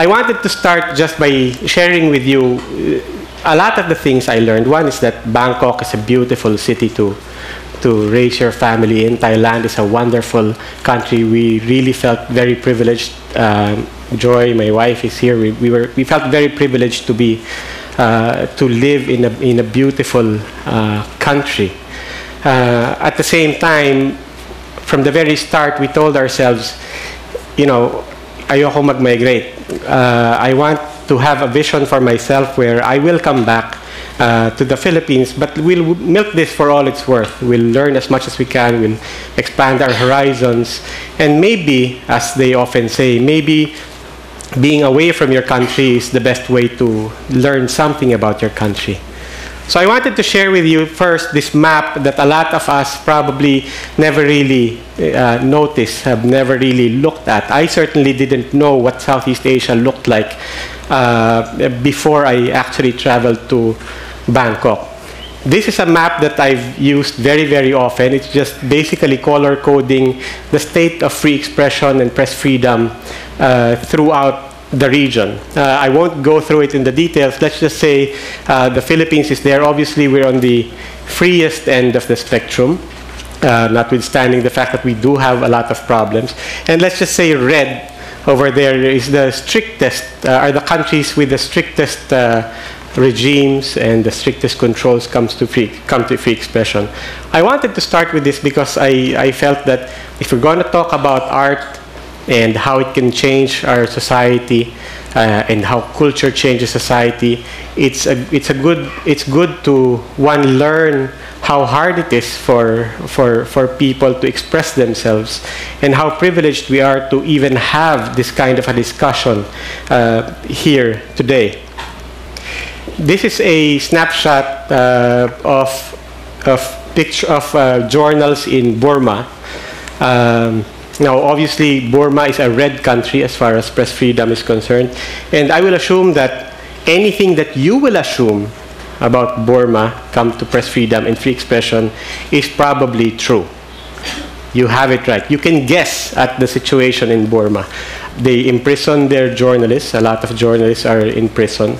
I wanted to start just by sharing with you uh, a lot of the things I learned. One is that Bangkok is a beautiful city to to raise your family in. Thailand is a wonderful country. We really felt very privileged. Um, Joy, my wife, is here. We, we, were, we felt very privileged to be uh, to live in a, in a beautiful uh, country. Uh, at the same time, from the very start, we told ourselves, you know, ayoko mag-migrate. Uh, I want to have a vision for myself where I will come back uh, to the Philippines, but we'll milk this for all it's worth. We'll learn as much as we can, we'll expand our horizons, and maybe, as they often say, maybe being away from your country is the best way to learn something about your country. So I wanted to share with you first this map that a lot of us probably never really uh, noticed, have never really looked at. I certainly didn't know what Southeast Asia looked like uh, before I actually traveled to Bangkok. This is a map that I've used very, very often. It's just basically color coding the state of free expression and press freedom uh, throughout the region. Uh, I won't go through it in the details. Let's just say uh, the Philippines is there. Obviously, we're on the freest end of the spectrum, uh, notwithstanding the fact that we do have a lot of problems. And let's just say red over there is the strictest, uh, are the countries with the strictest uh, regimes and the strictest controls comes to free, come to free expression. I wanted to start with this because I, I felt that if we're going to talk about art and how it can change our society uh, and how culture changes society, it's a, it's a good, it's good to one learn how hard it is for, for, for people to express themselves and how privileged we are to even have this kind of a discussion uh, here today. This is a snapshot uh, of, of, picture, of uh, journals in Burma. Um, now, obviously, Burma is a red country as far as press freedom is concerned. And I will assume that anything that you will assume about Burma come to press freedom and free expression is probably true. You have it right. You can guess at the situation in Burma. They imprison their journalists. A lot of journalists are in prison.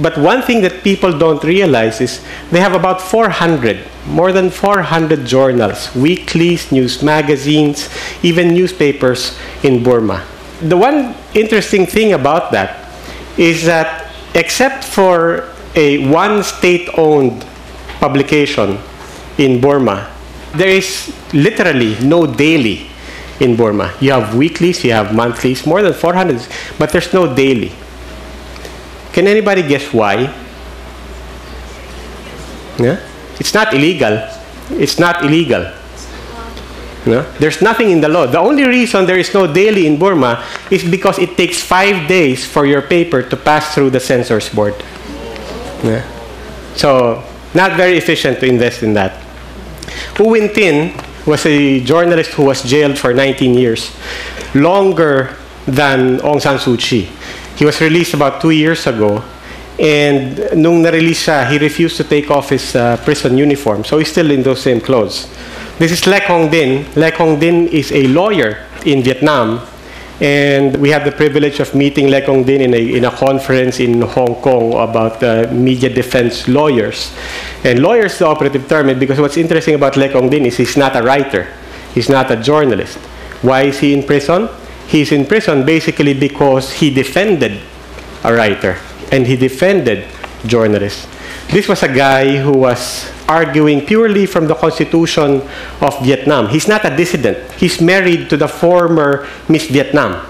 But one thing that people don't realize is they have about 400, more than 400 journals, weeklies, news magazines, even newspapers in Burma. The one interesting thing about that is that except for a one state-owned publication in Burma, there is literally no daily in Burma. You have weeklies, you have monthlies, more than 400, but there's no daily. Can anybody guess why? Yeah? It's not illegal. It's not illegal. No? There's nothing in the law. The only reason there is no daily in Burma is because it takes five days for your paper to pass through the censor's board. Yeah? So, not very efficient to invest in that. Hu Tin was a journalist who was jailed for 19 years, longer than Aung San Suu Kyi. He was released about two years ago, and nung na-release siya, he refused to take off his uh, prison uniform, so he's still in those same clothes. This is Lek Hong Din. Lek Hong Din is a lawyer in Vietnam, and we had the privilege of meeting Le Cong Dinh in a, in a conference in Hong Kong about uh, media defense lawyers. And lawyers is the operative term, because what's interesting about Le Cong Dinh is he's not a writer. He's not a journalist. Why is he in prison? He's in prison basically because he defended a writer and he defended journalists. This was a guy who was arguing purely from the constitution of Vietnam. He's not a dissident. He's married to the former Miss Vietnam.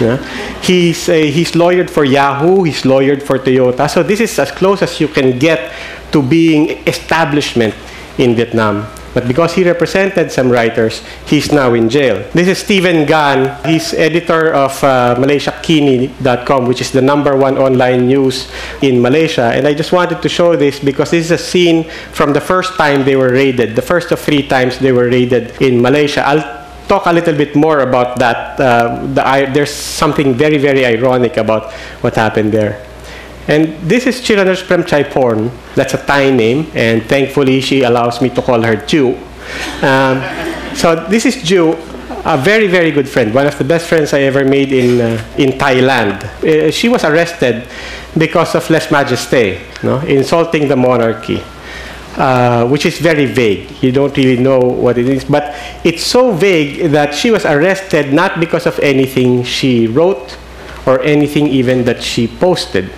Yeah? He's, uh, he's lawyered for Yahoo, he's lawyered for Toyota. So this is as close as you can get to being establishment in Vietnam. But because he represented some writers, he's now in jail. This is Steven Gan. He's editor of uh, MalaysiaKini.com, which is the number one online news in Malaysia. And I just wanted to show this because this is a scene from the first time they were raided, the first of three times they were raided in Malaysia. I'll talk a little bit more about that. Uh, the, there's something very, very ironic about what happened there. And this is Chiranuch Premchaiporn. That's a Thai name, and thankfully she allows me to call her Jiew. Um, so this is Jiew. a very, very good friend, one of the best friends I ever made in, uh, in Thailand. Uh, she was arrested because of lèse majesté, no? insulting the monarchy. Uh, which is very vague. You don't really know what it is. But it's so vague that she was arrested not because of anything she wrote or anything even that she posted.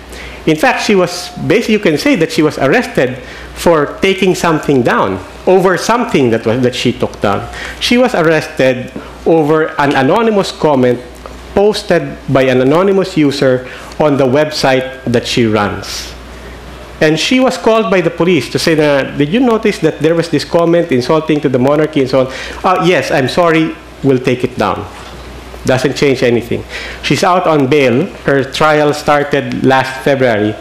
In fact, she was basically, you can say that she was arrested for taking something down, over something that, was, that she took down. She was arrested over an anonymous comment posted by an anonymous user on the website that she runs. And she was called by the police to say did you notice that there was this comment insulting to the monarchy and so on? Uh, yes, I'm sorry, we'll take it down. Doesn't change anything. She's out on bail. Her trial started last February.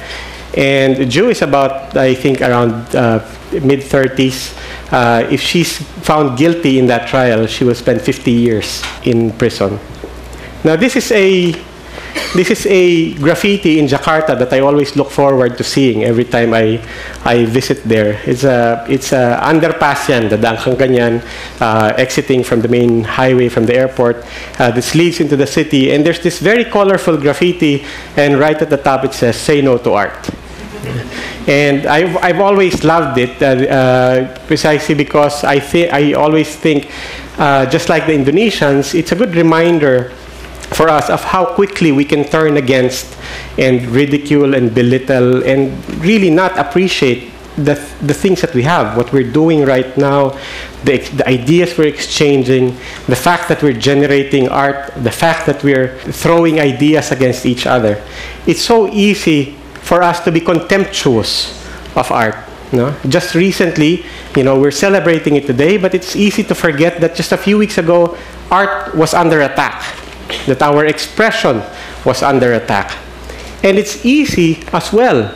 And Ju is about, I think, around uh, mid 30s. Uh, if she's found guilty in that trial, she will spend 50 years in prison. Now, this is a this is a graffiti in Jakarta that I always look forward to seeing every time I I visit there. It's a it's a underpass yan, dadaan kang ganyan, uh, exiting from the main highway from the airport. Uh, this leads into the city, and there's this very colorful graffiti, and right at the top it says "Say no to art." and I've, I've always loved it uh, uh, precisely because I, I always think, uh, just like the Indonesians, it's a good reminder for us of how quickly we can turn against and ridicule and belittle and really not appreciate the, the things that we have, what we're doing right now, the, the ideas we're exchanging, the fact that we're generating art, the fact that we're throwing ideas against each other. It's so easy for us to be contemptuous of art. No? Just recently, you know, we're celebrating it today, but it's easy to forget that just a few weeks ago, art was under attack that our expression was under attack. And it's easy as well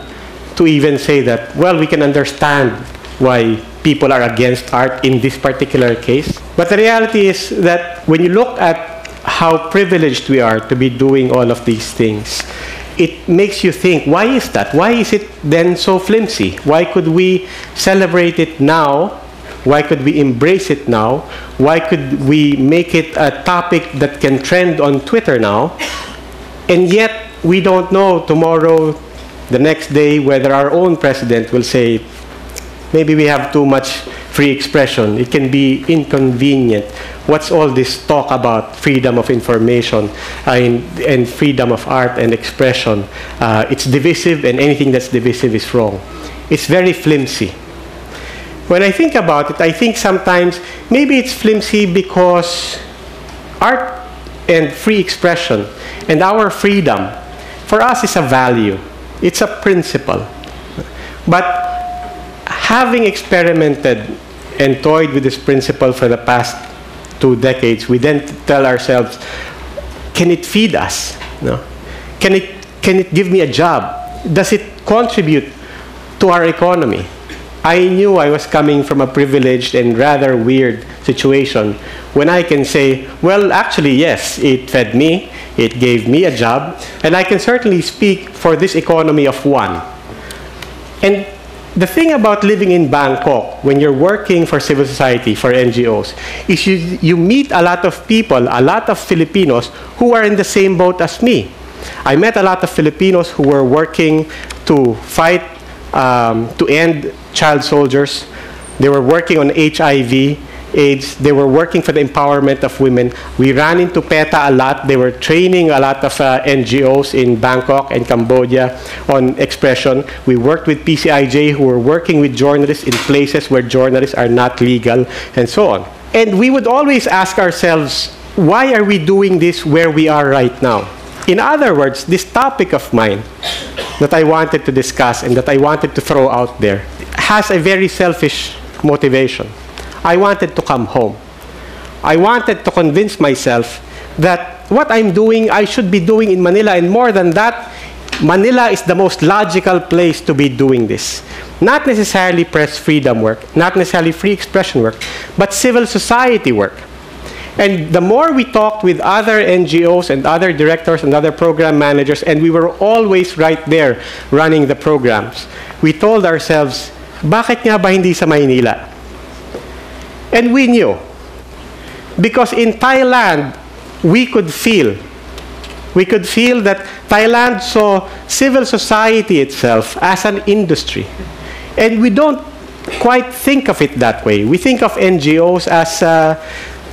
to even say that, well, we can understand why people are against art in this particular case. But the reality is that when you look at how privileged we are to be doing all of these things, it makes you think, why is that? Why is it then so flimsy? Why could we celebrate it now why could we embrace it now? Why could we make it a topic that can trend on Twitter now? And yet, we don't know tomorrow, the next day, whether our own president will say, maybe we have too much free expression. It can be inconvenient. What's all this talk about freedom of information and, and, freedom of art and expression? Uh, it's divisive, and anything that's divisive is wrong. It's very flimsy when I think about it, I think sometimes maybe it's flimsy because art and free expression and our freedom for us is a value, it's a principle. But having experimented and toyed with this principle for the past two decades, we then tell ourselves, can it feed us? No? Can, it, can it give me a job? Does it contribute to our economy? I knew I was coming from a privileged and rather weird situation when I can say, well, actually, yes, it fed me, it gave me a job, and I can certainly speak for this economy of one. And the thing about living in Bangkok when you're working for civil society, for NGOs, is you, you meet a lot of people, a lot of Filipinos who are in the same boat as me. I met a lot of Filipinos who were working to fight um, to end child soldiers. They were working on HIV, AIDS. They were working for the empowerment of women. We ran into PETA a lot. They were training a lot of uh, NGOs in Bangkok and Cambodia on expression. We worked with PCIJ who were working with journalists in places where journalists are not legal and so on. And we would always ask ourselves, why are we doing this where we are right now? In other words, this topic of mine that I wanted to discuss and that I wanted to throw out there has a very selfish motivation. I wanted to come home. I wanted to convince myself that what I'm doing, I should be doing in Manila, and more than that, Manila is the most logical place to be doing this. Not necessarily press freedom work, not necessarily free expression work, but civil society work. And the more we talked with other NGOs and other directors and other program managers, and we were always right there running the programs, we told ourselves, bakit nga ba hindi sa Maynila? And we knew Because in Thailand, we could feel, we could feel that Thailand saw civil society itself as an industry. And we don't quite think of it that way. We think of NGOs as uh,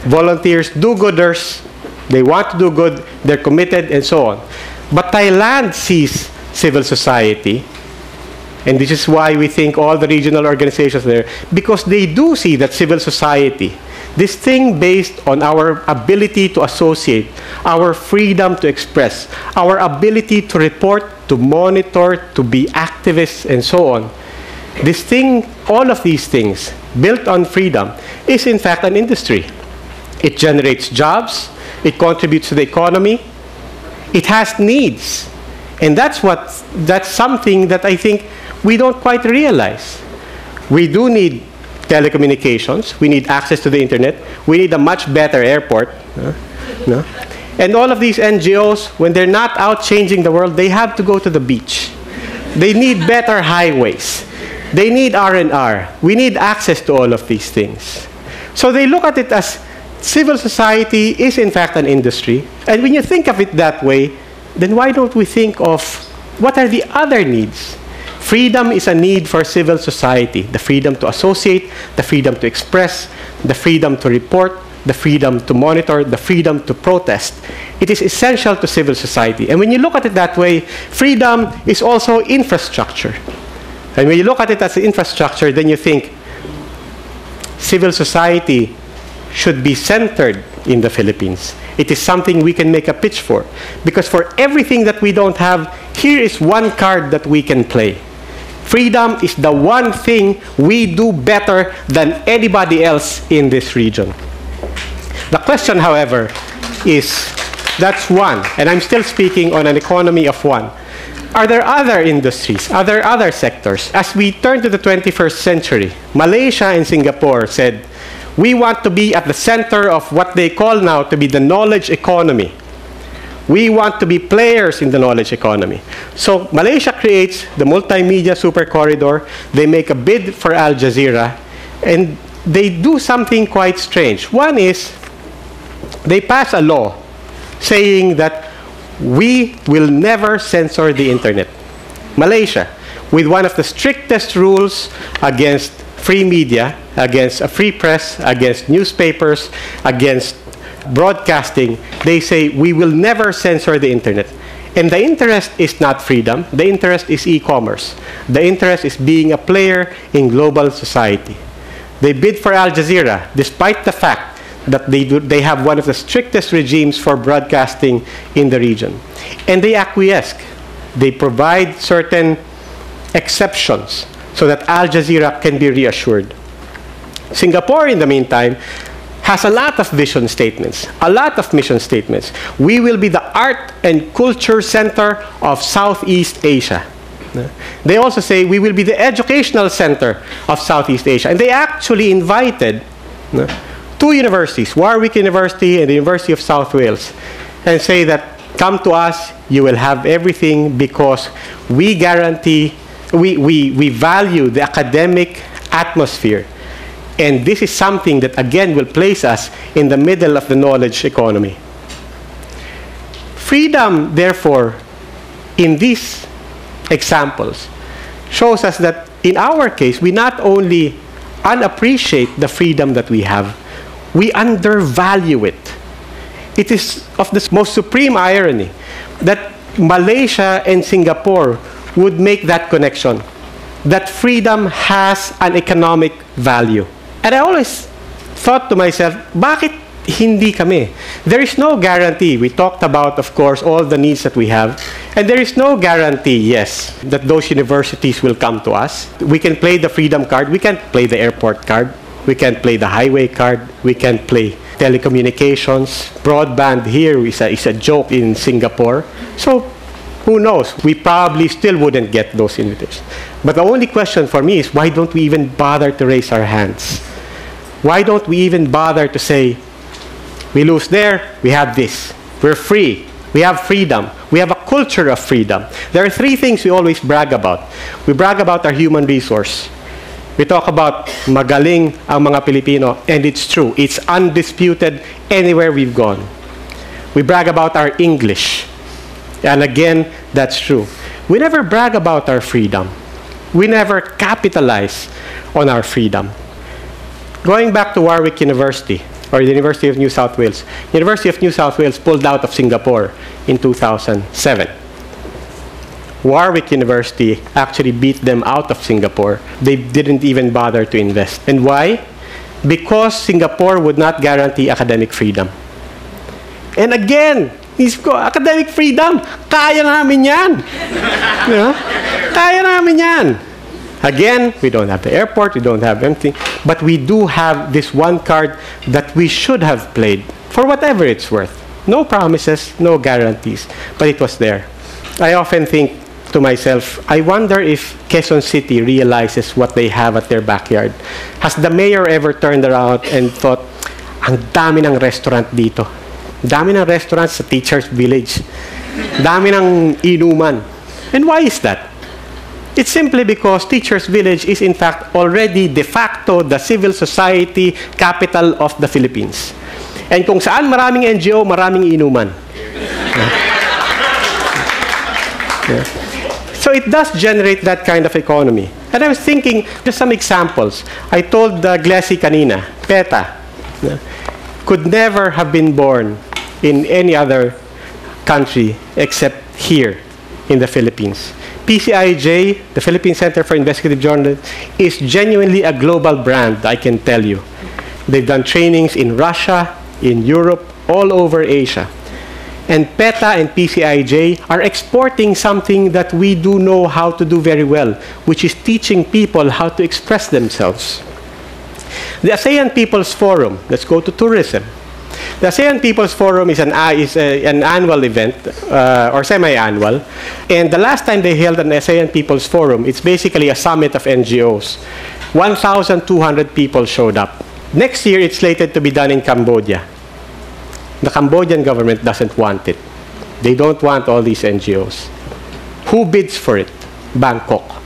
volunteers, do-gooders. They want to do good, they're committed, and so on. But Thailand sees civil society, and this is why we think all the regional organizations there, because they do see that civil society, this thing based on our ability to associate, our freedom to express, our ability to report, to monitor, to be activists, and so on. This thing, all of these things, built on freedom, is in fact an industry. It generates jobs, it contributes to the economy, it has needs. And that's what that's something that I think we don't quite realize. We do need telecommunications, we need access to the internet, we need a much better airport. Uh, no? And all of these NGOs, when they're not out changing the world, they have to go to the beach. They need better highways. They need R&R. We need access to all of these things. So they look at it as civil society is in fact an industry. And when you think of it that way, then why don't we think of what are the other needs? Freedom is a need for civil society. The freedom to associate, the freedom to express, the freedom to report, the freedom to monitor, the freedom to protest. It is essential to civil society. And when you look at it that way, freedom is also infrastructure. And when you look at it as infrastructure, then you think civil society should be centered in the Philippines. It is something we can make a pitch for. Because for everything that we don't have, here is one card that we can play. Freedom is the one thing we do better than anybody else in this region. The question, however, is that's one, and I'm still speaking on an economy of one. Are there other industries, are there other sectors? As we turn to the 21st century, Malaysia and Singapore said, we want to be at the center of what they call now to be the knowledge economy. We want to be players in the knowledge economy. So Malaysia creates the multimedia super corridor. They make a bid for Al Jazeera, and they do something quite strange. One is they pass a law saying that we will never censor the internet. Malaysia, with one of the strictest rules against free media, against a free press, against newspapers, against broadcasting, they say we will never censor the internet. And the interest is not freedom, the interest is e commerce. The interest is being a player in global society. They bid for Al Jazeera, despite the fact that they, do, they have one of the strictest regimes for broadcasting in the region. And they acquiesce. They provide certain exceptions so that Al Jazeera can be reassured. Singapore, in the meantime, has a lot of vision statements, a lot of mission statements. We will be the art and culture center of Southeast Asia. They also say we will be the educational center of Southeast Asia. And they actually invited uh, two universities, Warwick University and the University of South Wales, and say that come to us, you will have everything because we guarantee, we, we, we value the academic atmosphere and this is something that, again, will place us in the middle of the knowledge economy. Freedom, therefore, in these examples, shows us that in our case, we not only unappreciate the freedom that we have, we undervalue it. It is of the most supreme irony that Malaysia and Singapore would make that connection that freedom has an economic value. And I always thought to myself, bakit hindi kami? There is no guarantee. We talked about, of course, all the needs that we have. And there is no guarantee, yes, that those universities will come to us. We can play the freedom card. We can't play the airport card. We can't play the highway card. We can't play telecommunications. Broadband here is a, is a joke in Singapore. So who knows? We probably still wouldn't get those invitations. But the only question for me is why don't we even bother to raise our hands? Why don't we even bother to say, we lose there, we have this. We're free. We have freedom. We have a culture of freedom. There are three things we always brag about. We brag about our human resource. We talk about magaling ang mga Pilipino, and it's true. It's undisputed anywhere we've gone. We brag about our English. And again, that's true. We never brag about our freedom. We never capitalize on our freedom. Going back to Warwick University, or the University of New South Wales, University of New South Wales pulled out of Singapore in 2007. Warwick University actually beat them out of Singapore. They didn't even bother to invest. And why? Because Singapore would not guarantee academic freedom. And again, ko, academic freedom, kaya namin yan. Kaya namin yan. Again, we don't have the airport, we don't have anything, but we do have this one card that we should have played for whatever it's worth. No promises, no guarantees, but it was there. I often think to myself, I wonder if Quezon City realizes what they have at their backyard. Has the mayor ever turned around and thought, ang dami ng restaurant dito. Dami ng restaurant sa Teacher's Village. Dami ng inuman. And why is that? It's simply because Teacher's Village is in fact already de facto the civil society capital of the Philippines. And kung saan maraming NGO, maraming inuman. Yeah. Yeah. So it does generate that kind of economy. And I was thinking, just some examples. I told uh, Glessy kanina, PETA could never have been born in any other country except here in the Philippines. PCIJ, the Philippine Center for Investigative Journalism, is genuinely a global brand, I can tell you. They've done trainings in Russia, in Europe, all over Asia. And PETA and PCIJ are exporting something that we do know how to do very well, which is teaching people how to express themselves. The ASEAN People's Forum, let's go to tourism. The ASEAN People's Forum is an, uh, is a, an annual event, uh, or semi-annual, and the last time they held an ASEAN People's Forum, it's basically a summit of NGOs. 1,200 people showed up. Next year, it's slated to be done in Cambodia. The Cambodian government doesn't want it. They don't want all these NGOs. Who bids for it? Bangkok.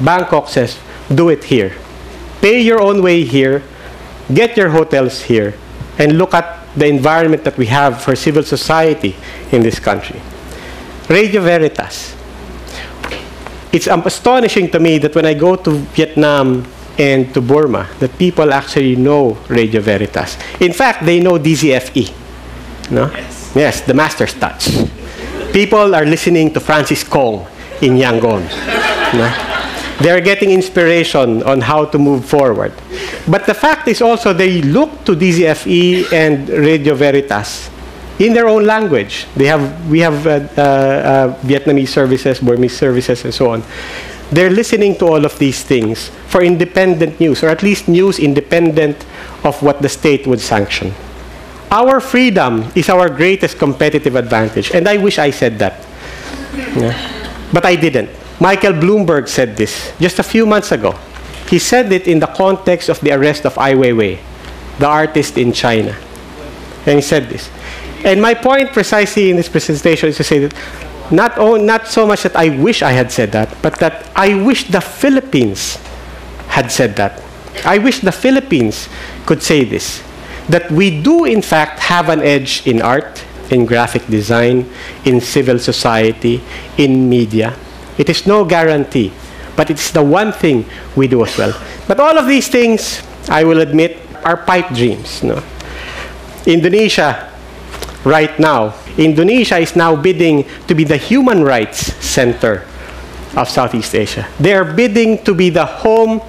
Bangkok says, do it here. Pay your own way here, get your hotels here, and look at the environment that we have for civil society in this country. Radio Veritas. It's astonishing to me that when I go to Vietnam and to Burma, that people actually know Radio Veritas. In fact, they know DZFE. No? Yes. Yes, the master's touch. People are listening to Francis Kong in Yangon. No? They're getting inspiration on how to move forward. But the fact is also they look to DZFE and Radio Veritas in their own language. They have, we have uh, uh, uh, Vietnamese services, Burmese services, and so on. They're listening to all of these things for independent news, or at least news independent of what the state would sanction. Our freedom is our greatest competitive advantage. And I wish I said that. Yeah. But I didn't. Michael Bloomberg said this just a few months ago. He said it in the context of the arrest of Ai Weiwei, the artist in China. And he said this. And my point precisely in this presentation is to say that not, oh, not so much that I wish I had said that, but that I wish the Philippines had said that. I wish the Philippines could say this that we do in fact have an edge in art, in graphic design, in civil society, in media. It is no guarantee, but it's the one thing we do as well. But all of these things, I will admit, are pipe dreams. No? Indonesia, right now, Indonesia is now bidding to be the human rights center of Southeast Asia. They are bidding to be the home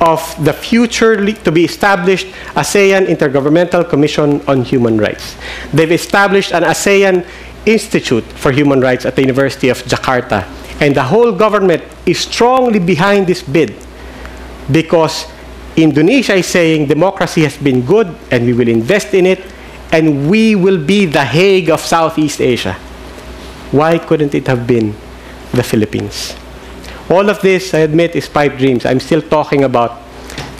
of the future to be established ASEAN Intergovernmental Commission on Human Rights. They've established an ASEAN Institute for Human Rights at the University of Jakarta. And the whole government is strongly behind this bid because Indonesia is saying democracy has been good and we will invest in it and we will be the Hague of Southeast Asia. Why couldn't it have been the Philippines? All of this, I admit, is pipe dreams. I'm still talking about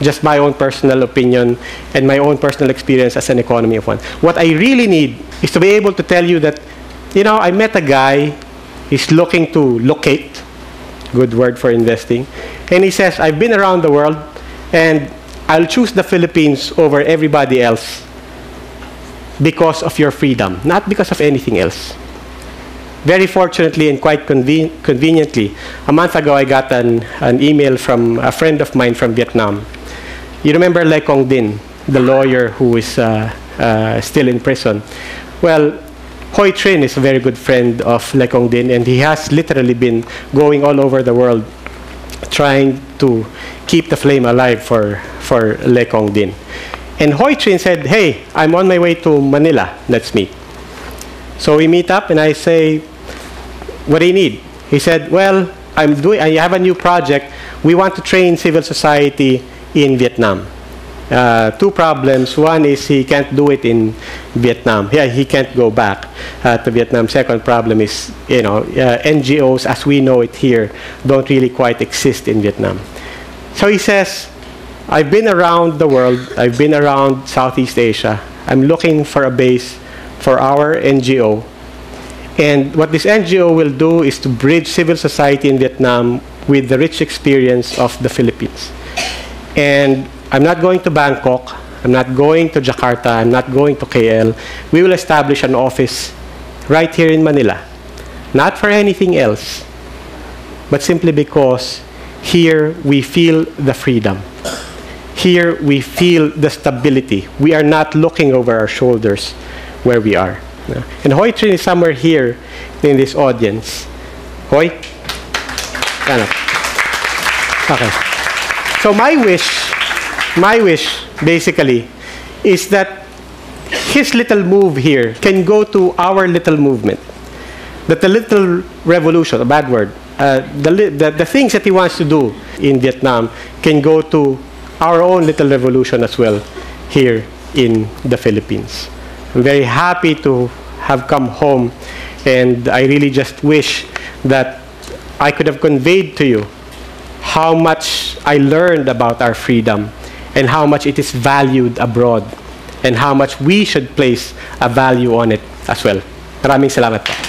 just my own personal opinion and my own personal experience as an economy of one. What I really need is to be able to tell you that, you know, I met a guy, he's looking to locate, good word for investing, and he says, I've been around the world, And I'll choose the Philippines over everybody else because of your freedom, not because of anything else. Very fortunately and quite conven conveniently, a month ago I got an, an email from a friend of mine from Vietnam. You remember Le Cong Dinh, the lawyer who is uh, uh, still in prison? Well, Hoi Trinh is a very good friend of Le Cong Dinh, and he has literally been going all over the world trying to keep the flame alive for, for Le Cong Dinh. And Hoi Trinh said, hey, I'm on my way to Manila, let's meet. So we meet up and I say, what do you need? He said, well, I'm doing, I have a new project. We want to train civil society in Vietnam. Uh, two problems. One is he can't do it in Vietnam. Yeah, he can't go back uh, to Vietnam. Second problem is, you know, uh, NGOs as we know it here don't really quite exist in Vietnam. So he says, I've been around the world. I've been around Southeast Asia. I'm looking for a base for our NGO. And what this NGO will do is to bridge civil society in Vietnam with the rich experience of the Philippines. And I'm not going to Bangkok. I'm not going to Jakarta. I'm not going to KL. We will establish an office right here in Manila. Not for anything else, but simply because here we feel the freedom. Here we feel the stability. We are not looking over our shoulders where we are. And Hoi Trinh is somewhere here in this audience. Hoi? Okay. So my wish my wish, basically, is that his little move here can go to our little movement. That the little revolution, a bad word, uh, the, the, the things that he wants to do in Vietnam can go to our own little revolution as well here in the Philippines. I'm very happy to have come home and I really just wish that I could have conveyed to you how much I learned about our freedom and how much it is valued abroad and how much we should place a value on it as well. Maraming salamat po.